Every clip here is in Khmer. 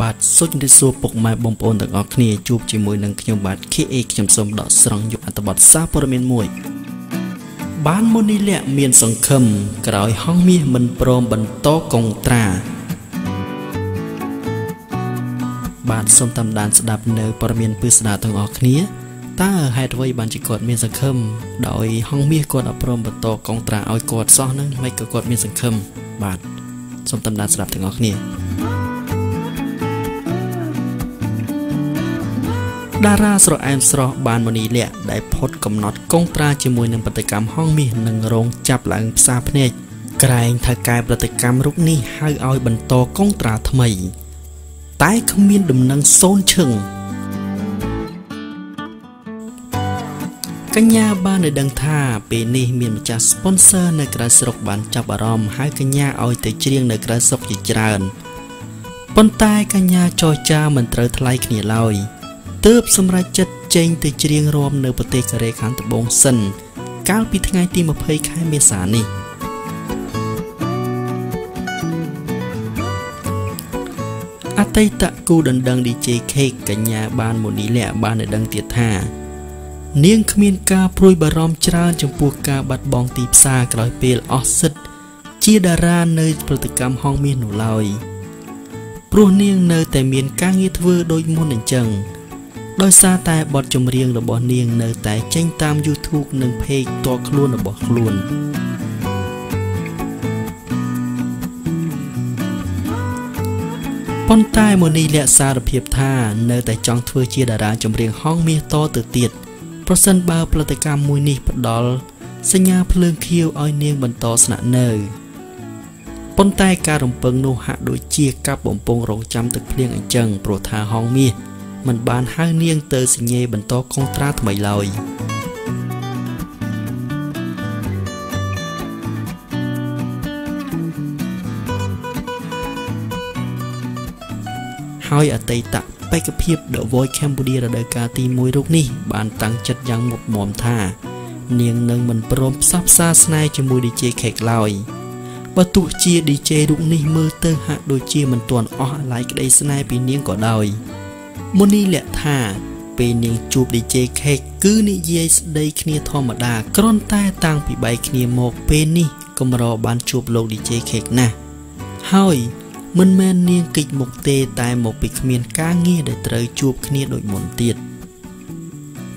បាទសុជរិសួរពុកម៉ែបងប្អូនទាំងអស់គ្នាជួបជាមួយនឹងខ្ញុំបាទ KA ខ្ញុំសូមដកស្រង់យកអត្ថបទសារព័ត៌មានមួយ បានមុនីលក្ខមានសង្ឃឹមក្រោយហងមាសមិនព្រមបន្តកុងត្រា បាទសូមតាមដានស្ដាប់នៅព័ត៌មានពិស្ដារទាំងអស់គ្នាតើហេតុអ្វីបានជាគាត់មានសង្ឃឹមដោយហងមាសគាត់អត់ព្រមបន្តកុងត្រាឲ្យគាត់សោះនឹងមិនក៏គាត់មានសង្ឃឹមបាទសូមតាមដានស្ដាប់ទាំងអស់គ្នា តារាស្រអែមស្រស់បានមនីលក្ខដែលផុតកំណត់កងត្រាជាមួយនឹងប្រតិកម្មហងមាសនិងរងចាប់ឡើងផ្សារភ្នែកក្រែងថាកែប្រតិកម្មរូបនេះហៅឲ្យបន្តកងត្រាថ្មី តែគ្មានដំណឹងសូនឈឹងកញ្ញាបានឲ្យដឹងថាពេលនេះមានម្ចាស់ sponsor នៅក្រៅស្រុកបានចាប់អារម្មណ៍ហើយកញ្ញាឲ្យទៅច្រៀងនៅក្រៅស្រុកជាច្រើនប៉ុន្តែកញ្ញាចរចាមិនត្រូវថ្លៃគ្នាឡើយ ទើបសម្រេចចិត្តចេញទៅច្រៀងរាំនៅប្រទេសកូរ៉េខាងត្បូងសិន កាលពីថ្ងៃទី20ខែមេសានេះអតីតគូដណ្ដឹង DJ Cake កញ្ញាបានមូនីលៈបានឲ្យដឹងទៀតថា នាងគ្មានការព្រួយបារម្ភច្រើនចំពោះការបាត់បង់ទីផ្សារក្រោយពេលអស់សិទ្ធជាតារានៅផលិតកម្មហងមាសនោះឡើយព្រោះនាងនៅតែមានការងារធ្វើដូចមុនអញ្ចឹង ដោយសារតែបទចម្រៀងរបស់នាងនៅតែចេញតាម YouTube និង Page តខ្លួនរបស់ខ្លួនប៉ុន្តែមូនីលក្ខសារភាពថានៅតែចង់ធ្វើជាតារាចម្រៀងហងមាសតទៅទៀតប្រសិនបើផលិតកម្មមួយនេះផ្ដល់សញ្ញាភ្លើងខៀវឲ្យនាងបន្តស្នាក់នៅប៉ុន្តែការរំពឹងនោះហាក់ដូចជាកាប់បំពង់រងចាំទឹកភ្លៀងអញ្ចឹងព្រោះថាហងមាស មិនបានហៅនាងទៅសញ្ញេបន្តកុងត្រាថ្មីឡើយហើយអតីតបេក្ខភាព The Voice Cambodia រដូវកាលទី1រូបនេះបានតាំងចិត្តយ៉ាងមុតមមថា នាងនឹងមិនព្រមផ្សះផ្សាស្នេហ៍ជាមួយ DJ Cake ឡើយបើទោះជា DJ រូបនេះមើលទៅហាក់ដូចជាមិនទាន់អស់អាល័យក្តីស្នេហ៍ពីនាងក៏ដោយ មូនីលក្ខថាពេលនាងជួប DJ Cake គឺនិយាយស្ដីគ្នាធម្មតាគ្រាន់តែតាំងពីបែកគ្នាមកពេលនេះកម្របានជួបលោក DJ Cake ណាស់ហើយមិនមែននាងគិចមុខទេតែមកពីគ្មានការងារដែលត្រូវជួបគ្នាដូចមុនទៀត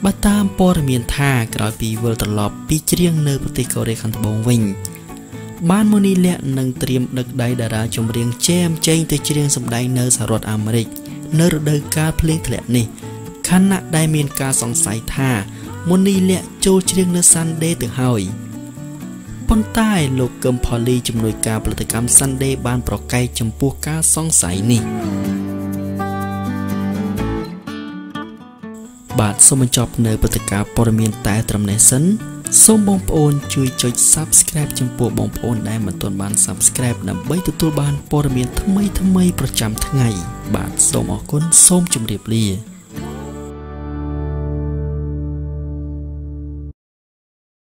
បើតាមព័ត៌មានថាក្រោយពីវិលត្រឡប់ពីច្រៀងនៅប្រទេសកូរ៉េខាងត្បូងវិញបានមូនីលក្ខនឹងត្រៀមដឹកដៃតារាចម្រៀងចែមចេញទៅច្រៀងសម្ដែងនៅសហរដ្ឋអាមេរិក នៅរដូវកាលភ្លៀងធ្លាក់នេះខណៈដែលមានការសង្ស័យថាមុនីលក្ខចូលច្រៀងនៅ Sunday ទៅហើយប៉ុន្តែលោកកឹមផូលីជំនួយការផលិតកម្ម Sunday បានប្រកែកចំពោះការសង្ស័យនេះបាទសូមបញ្ចប់នៅព្រឹត្តិការណ៍ព័ត៌មានតែត្រឹមនេះសិន សូមបងប្អូនជួយចុច Subscribe ចំពោះបងប្អូនដែលមិនទាន់បាន Subscribe ដើម្បីទទួលបានព័ត៌មានថ្មីៗប្រចាំថ្ងៃ បាទសូមអរគុណសូមជម្រាបលា